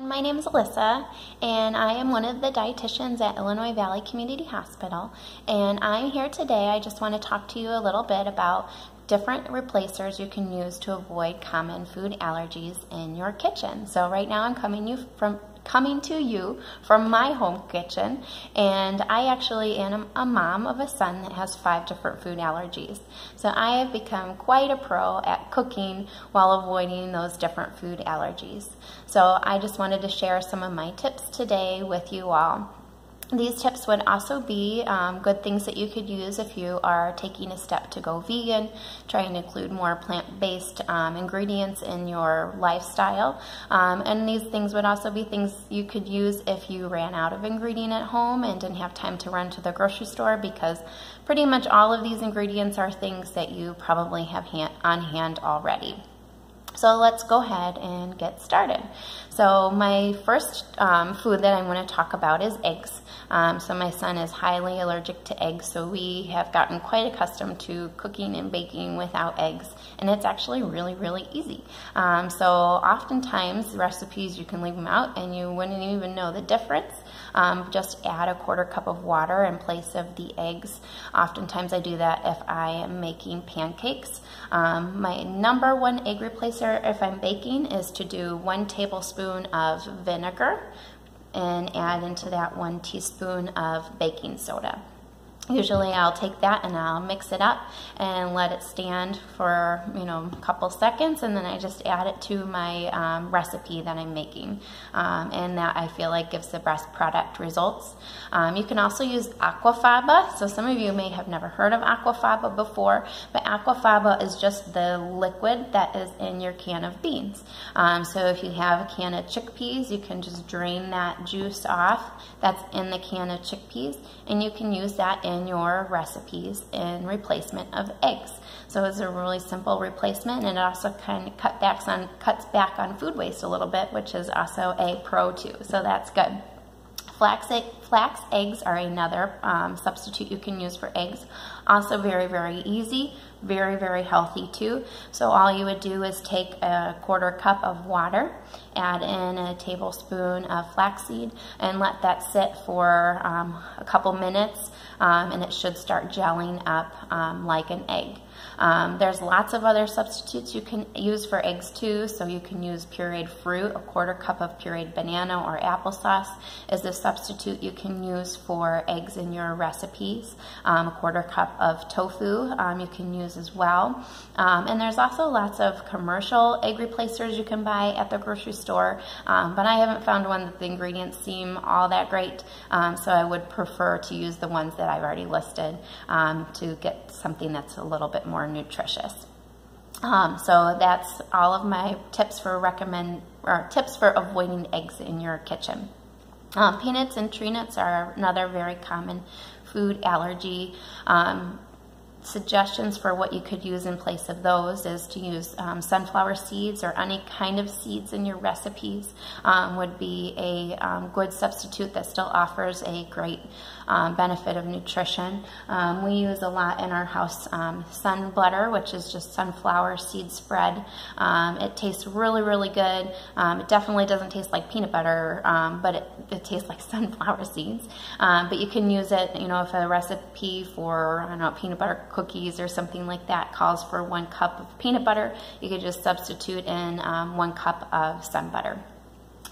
My name is Alyssa, and I am one of the dietitians at Illinois Valley Community Hospital. And I'm here today. I just want to talk to you a little bit about different replacers you can use to avoid common food allergies in your kitchen. So right now I'm coming you from coming to you from my home kitchen and I actually am a mom of a son that has five different food allergies. So I have become quite a pro at cooking while avoiding those different food allergies. So I just wanted to share some of my tips today with you all. These tips would also be um, good things that you could use if you are taking a step to go vegan, trying to include more plant-based um, ingredients in your lifestyle. Um, and these things would also be things you could use if you ran out of ingredient at home and didn't have time to run to the grocery store because pretty much all of these ingredients are things that you probably have on hand already. So let's go ahead and get started. So my first um, food that I want to talk about is eggs. Um, so my son is highly allergic to eggs, so we have gotten quite accustomed to cooking and baking without eggs, and it's actually really, really easy. Um, so oftentimes recipes you can leave them out and you wouldn't even know the difference. Um, just add a quarter cup of water in place of the eggs. Oftentimes I do that if I am making pancakes. Um, my number one egg if I'm baking is to do one tablespoon of vinegar and add into that one teaspoon of baking soda. Usually I'll take that and I'll mix it up and let it stand for, you know, a couple seconds and then I just add it to my um, recipe that I'm making. Um, and that I feel like gives the best product results. Um, you can also use aquafaba. So some of you may have never heard of aquafaba before, but aquafaba is just the liquid that is in your can of beans. Um, so if you have a can of chickpeas, you can just drain that juice off that's in the can of chickpeas and you can use that in your recipes in replacement of eggs. So it's a really simple replacement and it also kind of cut backs on, cuts back on food waste a little bit, which is also a pro too. So that's good. Flax, egg, flax eggs are another um, substitute you can use for eggs. Also very, very easy, very, very healthy too. So all you would do is take a quarter cup of water, add in a tablespoon of flaxseed, and let that sit for um, a couple minutes, um, and it should start gelling up um, like an egg. Um, there's lots of other substitutes you can use for eggs too. So you can use pureed fruit, a quarter cup of pureed banana or applesauce is a substitute you can use for eggs in your recipes. Um, a quarter cup of tofu um, you can use as well. Um, and there's also lots of commercial egg replacers you can buy at the grocery store. Um, but I haven't found one that the ingredients seem all that great. Um, so I would prefer to use the ones that I've already listed to get something that's a little bit more nutritious. Um, so that's all of my tips for recommend or tips for avoiding eggs in your kitchen. Um, peanuts and tree nuts are another very common food allergy. Um, suggestions for what you could use in place of those is to use um, sunflower seeds or any kind of seeds in your recipes um, would be a um, good substitute that still offers a great um, benefit of nutrition. Um, we use a lot in our house um, sun butter, which is just sunflower seed spread. it tastes really, really good. it definitely doesn't taste like peanut butter, but it, it, tastes like sunflower seeds. but you can use it, you know, if a recipe for, I don't know, peanut butter cookies or something like that calls for one cup of peanut butter, you could just substitute in um, one cup of sun butter.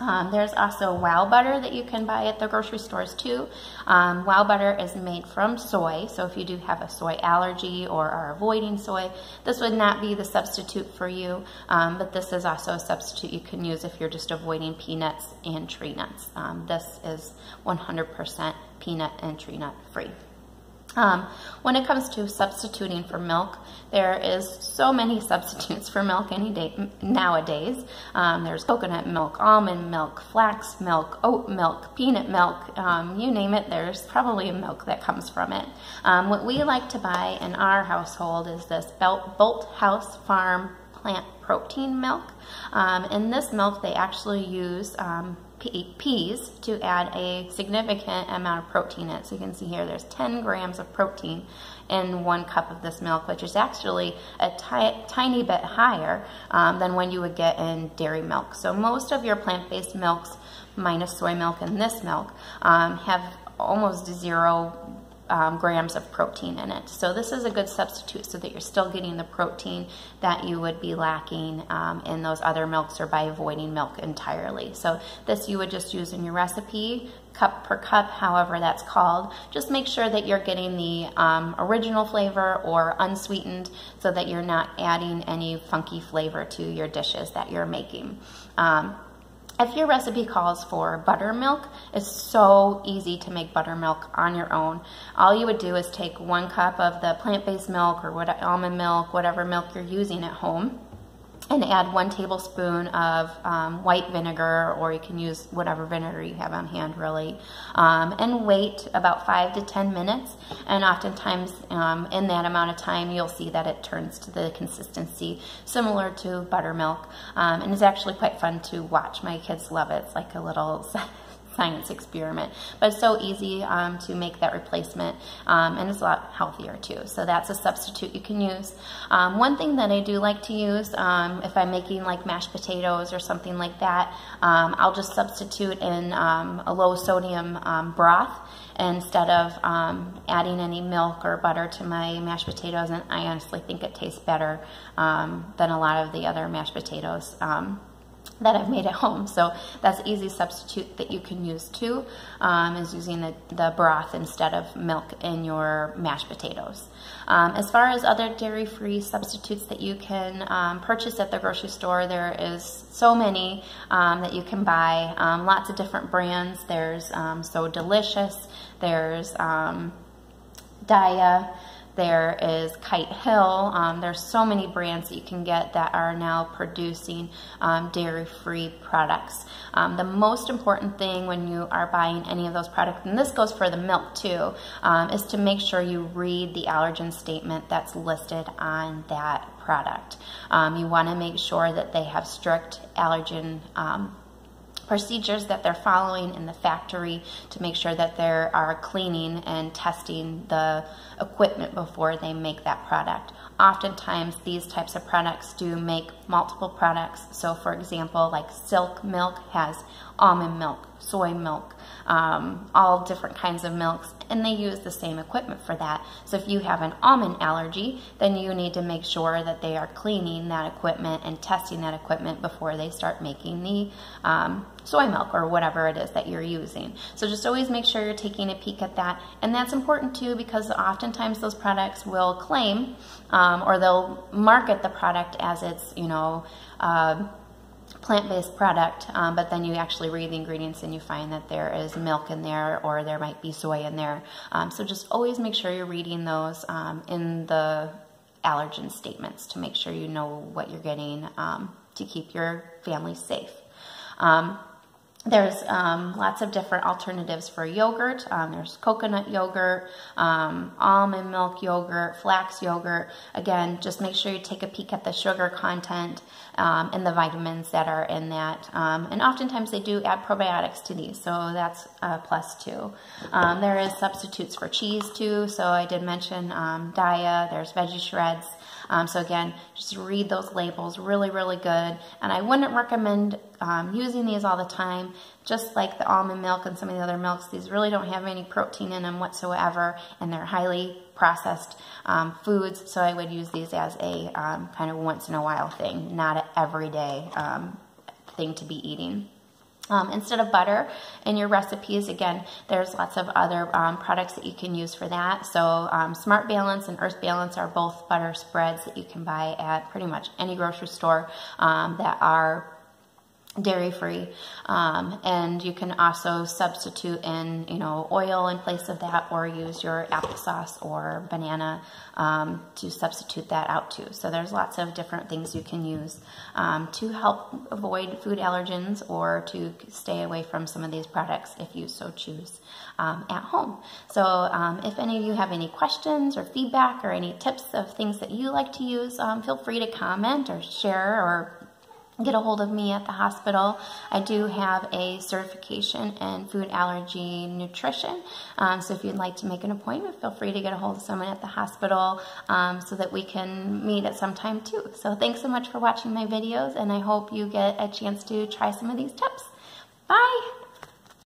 Um, there's also wow butter that you can buy at the grocery stores too. Um, wow butter is made from soy, so if you do have a soy allergy or are avoiding soy, this would not be the substitute for you, um, but this is also a substitute you can use if you're just avoiding peanuts and tree nuts. Um, this is 100% peanut and tree nut free. Um, when it comes to substituting for milk, there is so many substitutes for milk any day nowadays. Um, there's coconut milk, almond milk, flax milk, oat milk, peanut milk, um, you name it, there's probably a milk that comes from it. Um, what we like to buy in our household is this Bolthouse Farm plant protein milk. Um, in this milk, they actually use um, peas to add a significant amount of protein in it. So you can see here there's 10 grams of protein in one cup of this milk, which is actually a tiny bit higher um, than when you would get in dairy milk. So most of your plant-based milks, minus soy milk and this milk, um, have almost zero um, grams of protein in it. So this is a good substitute so that you're still getting the protein that you would be lacking um, in those other milks or by avoiding milk entirely. So this you would just use in your recipe, cup per cup, however that's called. Just make sure that you're getting the um, original flavor or unsweetened so that you're not adding any funky flavor to your dishes that you're making. If your recipe calls for buttermilk, it's so easy to make buttermilk on your own. All you would do is take one cup of the plant-based milk or what, almond milk, whatever milk you're using at home, and add one tablespoon of um, white vinegar, or you can use whatever vinegar you have on hand, really, um, and wait about five to 10 minutes. And oftentimes, um, in that amount of time, you'll see that it turns to the consistency similar to buttermilk. Um, and it's actually quite fun to watch. My kids love it. It's like a little science experiment. But it's so easy um, to make that replacement um, and it's a lot healthier too. So that's a substitute you can use. Um, one thing that I do like to use um, if I'm making like mashed potatoes or something like that, um, I'll just substitute in um, a low sodium broth instead of adding any milk or butter to my mashed potatoes and I honestly think it tastes better than a lot of the other mashed potatoes that I've made at home. So that's easy substitute that you can use too, um, is using the, the broth instead of milk in your mashed potatoes. Um, as far as other dairy-free substitutes that you can um, purchase at the grocery store, there is so many um, that you can buy. Um, lots of different brands. There's um, So Delicious. There's Daiya. There is Kite Hill. Um, there's so many brands that you can get that are now producing um, dairy-free products. Um, the most important thing when you are buying any of those products, and this goes for the milk too, um, is to make sure you read the allergen statement that's listed on that product. Um, you want to make sure that they have strict allergen um, procedures that they're following in the factory to make sure that they are cleaning and testing the equipment before they make that product. Oftentimes these types of products do make multiple products. So for example, like silk milk has almond milk, soy milk, um, all different kinds of milks, and they use the same equipment for that. So if you have an almond allergy, then you need to make sure that they are cleaning that equipment and testing that equipment before they start making the um, soy milk or whatever it is that you're using. So just always make sure you're taking a peek at that. And that's important too because oftentimes those products will claim um, or they'll market the product as it's, you know, uh, plant-based product, um, but then you actually read the ingredients and you find that there is milk in there or there might be soy in there. Um, so just always make sure you're reading those um, in the allergen statements to make sure you know what you're getting um, to keep your family safe. Um, there's um, lots of different alternatives for yogurt. Um, there's coconut yogurt, um, almond milk yogurt, flax yogurt. Again, just make sure you take a peek at the sugar content um, and the vitamins that are in that. Um, and oftentimes they do add probiotics to these, so that's a plus too. Um, there is substitutes for cheese too, so I did mention um, Daiya, there's veggie shreds. Um, so again, just read those labels, really, really good. And I wouldn't recommend um, using these all the time. Just like the almond milk and some of the other milks, these really don't have any protein in them whatsoever, and they're highly processed um, foods. So I would use these as a um, kind of once in a while thing, not an everyday um, thing to be eating. Um, instead of butter in your recipes, again, there's lots of other um, products that you can use for that. So um, Smart Balance and Earth Balance are both butter spreads that you can buy at pretty much any grocery store um, that are dairy free um, and you can also substitute in you know oil in place of that or use your applesauce or banana um, to substitute that out too. So there's lots of different things you can use um, to help avoid food allergens or to stay away from some of these products if you so choose um, at home. So um, if any of you have any questions or feedback or any tips of things that you like to use um, feel free to comment or share or get a hold of me at the hospital. I do have a certification in food allergy nutrition. Um, so if you'd like to make an appointment, feel free to get a hold of someone at the hospital um, so that we can meet at some time too. So thanks so much for watching my videos and I hope you get a chance to try some of these tips. Bye!